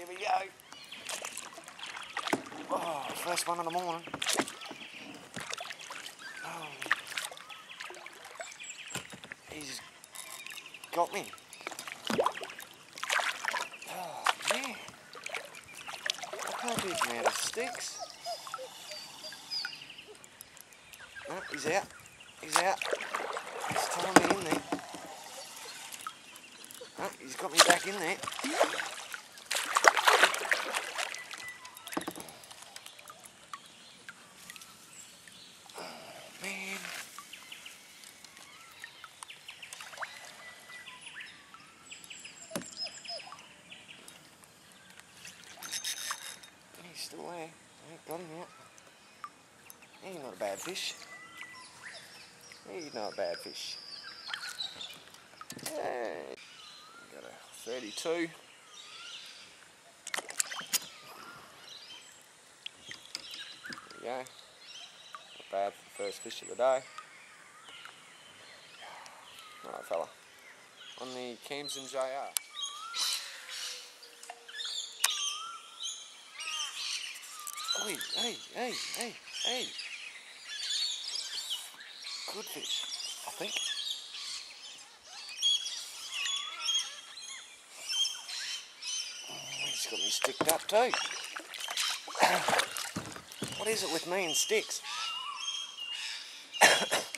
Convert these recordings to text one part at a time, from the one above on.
Here we go. Oh, first one in the morning. Oh. He's got me. Oh, man. I can't keep him out of sticks. No, he's out. He's out. He's tying me in there. No, he's got me back in there. Oh, man. Still there. I ain't got him yet. He's not a bad fish. He's not a bad fish. Hey. Got a 32. There we go. Not bad for the first fish of the day. Alright fella. On the Camden JR. Hey, hey, hey, hey, hey. Good fish, I think. Oh, he's got me sticked up too. what is it with me and sticks?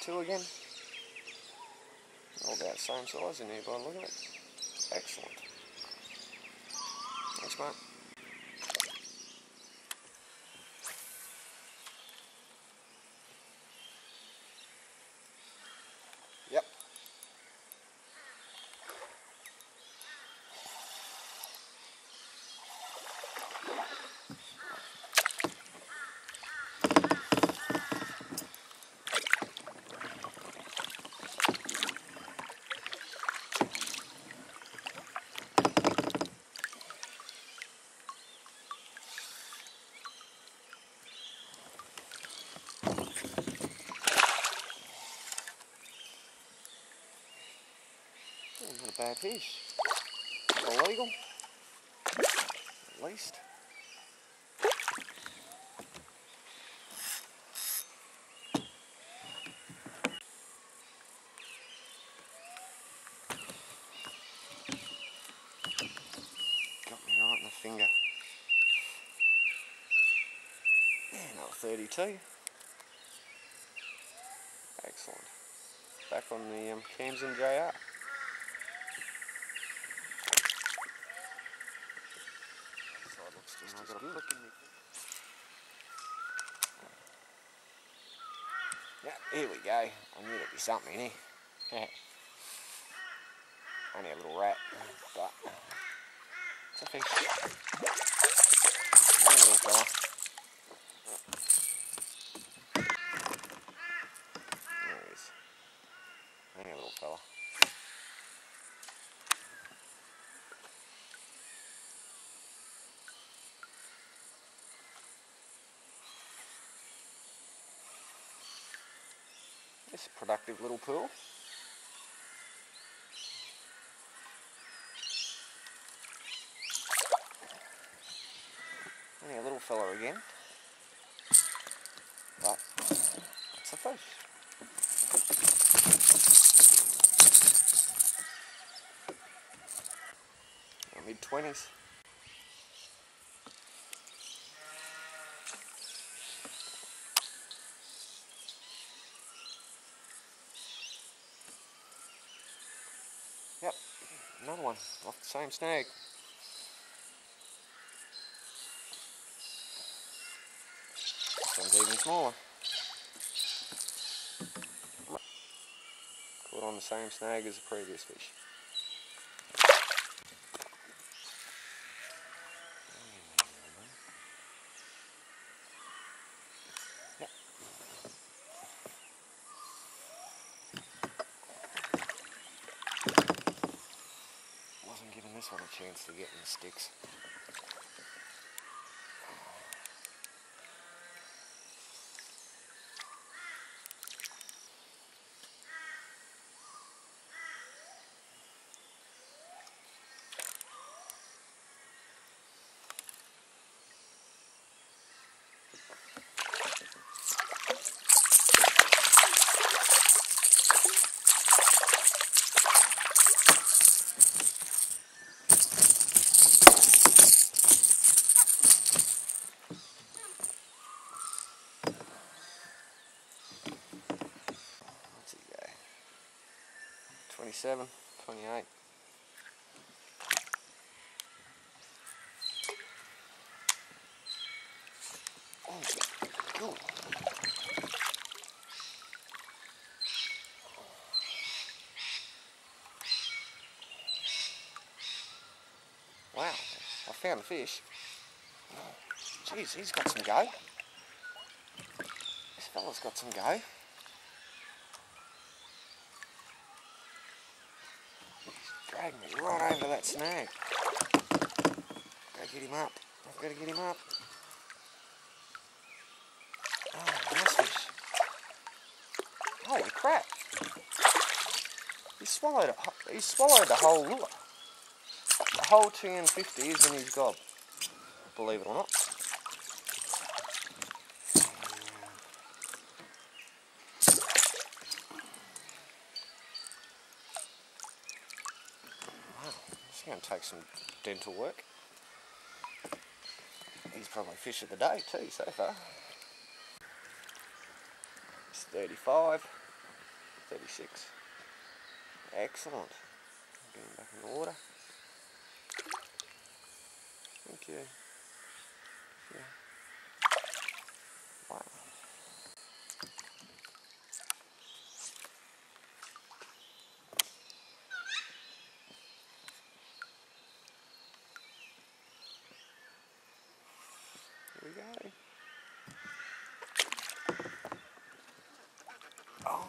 Thirty-two again. All about same size in here by the look at it. Excellent. Bad fish. Illegal. At least. Got me right in the finger. Yeah, another 32. Excellent. Back on the um, Camden JR. Just as good. Yeah, here we go. I knew there'd be something in here. Only a little rat, but it's a fish. Little fella. There he is. Hey, little fella. A productive little pool. Only a little fella again. But it's a fish. Mid twenties. Another one off the same snag. This one's even smaller. Caught on the same snag as the previous fish. This one a chance to get in the sticks. What's he go? 27, 28. Oh, cool. Wow, I found a fish. Jeez, he's got some go. This fella's got some go. Drag me right over that snag. Gotta get him up. I've got to get him up. Oh, nice fish. Holy crap. He swallowed it. He swallowed the whole lure. The whole TN50 is in his gob. Believe it or not. Wow, going to take some dental work. He's probably fish of the day too so far. It's 35, 36. Excellent. Getting back in the water. Thank you. Yeah. Wow. Here we go. Oh,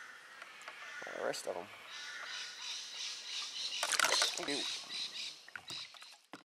The rest of them. You.